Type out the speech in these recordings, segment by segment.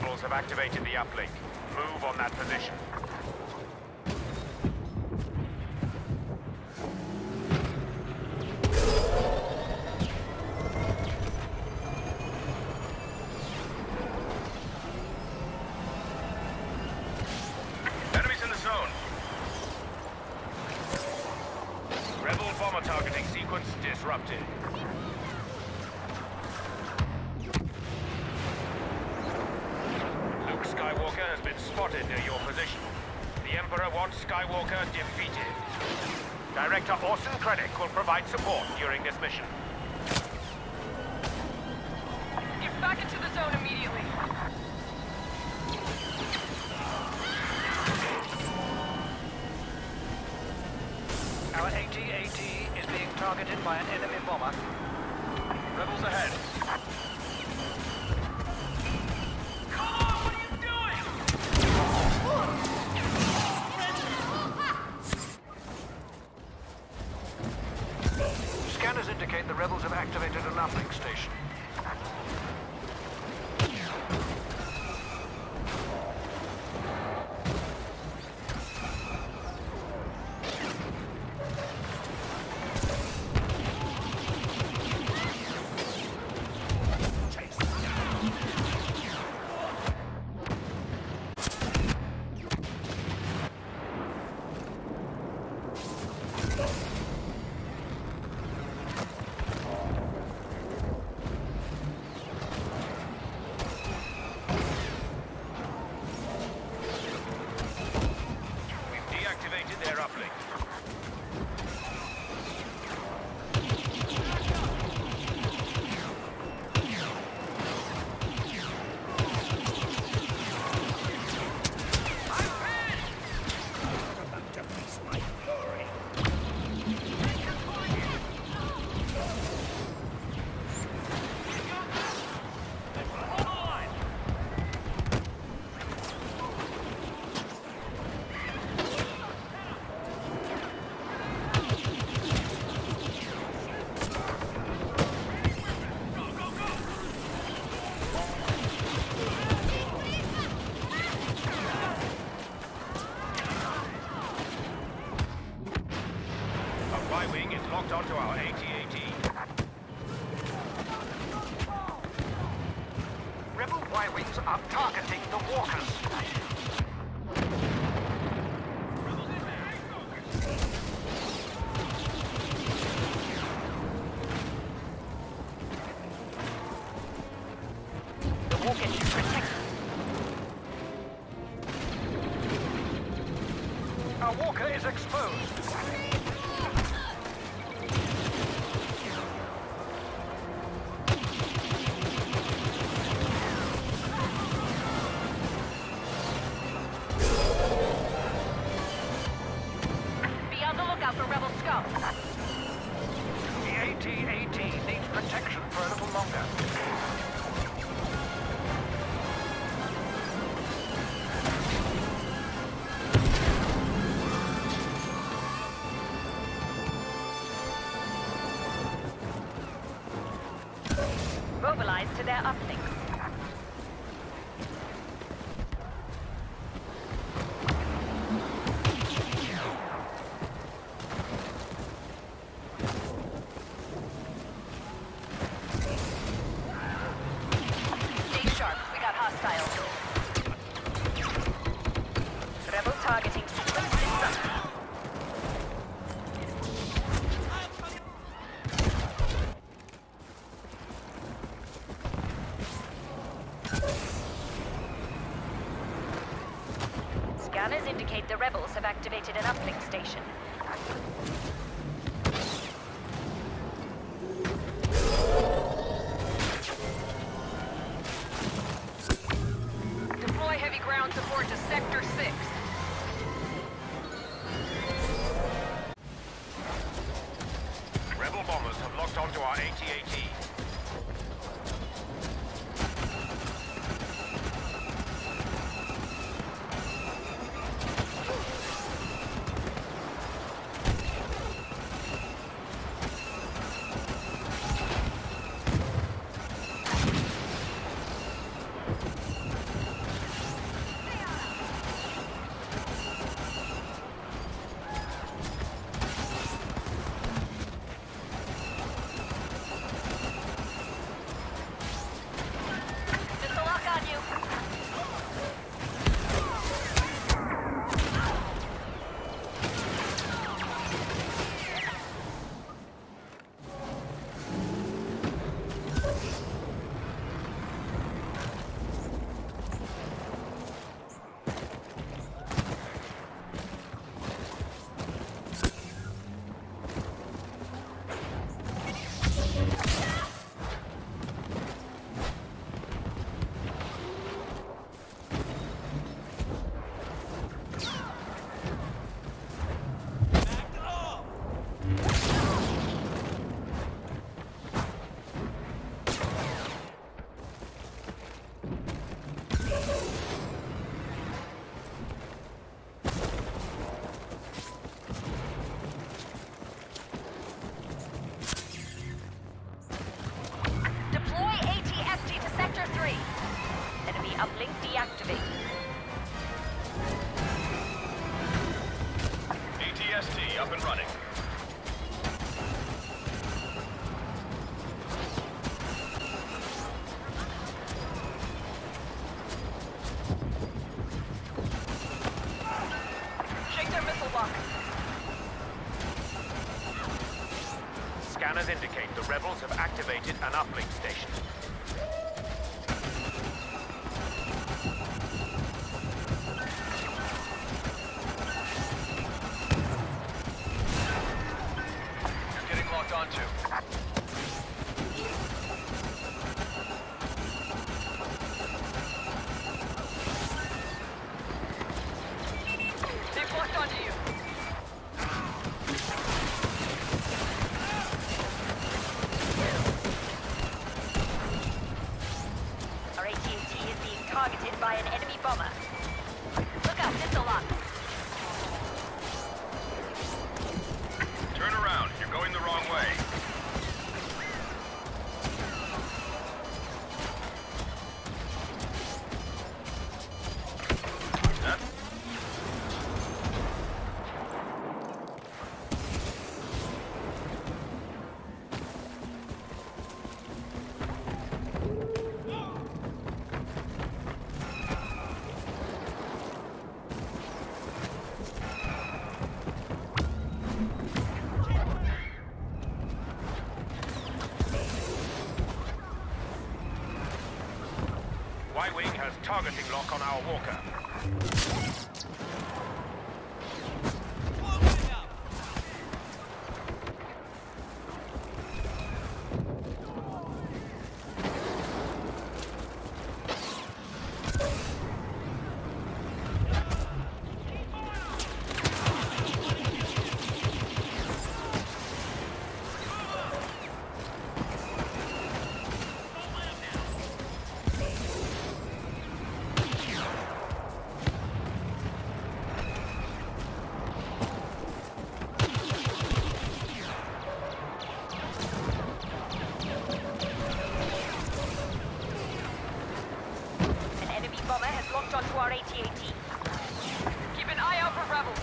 rebels have activated the uplink. Move on that position. Director Orson Krennic will provide support during this mission. Get back into the zone immediately. Our AT-AT is being targeted by an enemy bomber. Rebels ahead. Y-Wings are targeting the walkers. The walker should protect Our walker is exposed. Needs protection for a indicate the rebels have activated an uplink station. Deploy heavy ground support to Sector 6. Scanners indicate the rebels have activated an uplink station. Targeting lock on our walker. Locked onto our AT-AT. Keep an eye out for rebels.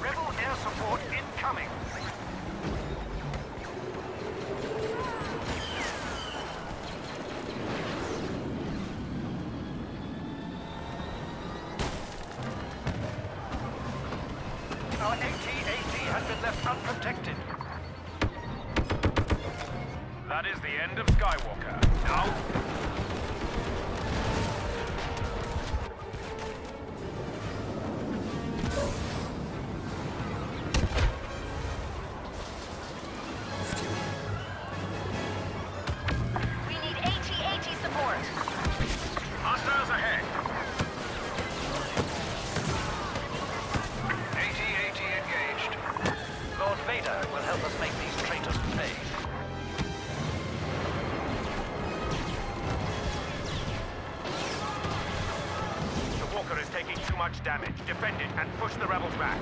Rebel air support incoming. Our AT-AT has been left unprotected. That is the end of Skywalker. Now, much damage. Defend it and push the rebels back.